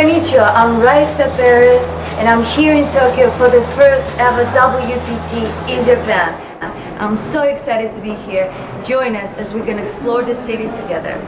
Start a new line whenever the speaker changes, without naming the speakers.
Konnichiwa, I'm Raysa Peres and I'm here in Tokyo for the first ever WPT in Japan. I'm so excited to be here. Join us as we're gonna explore the city together.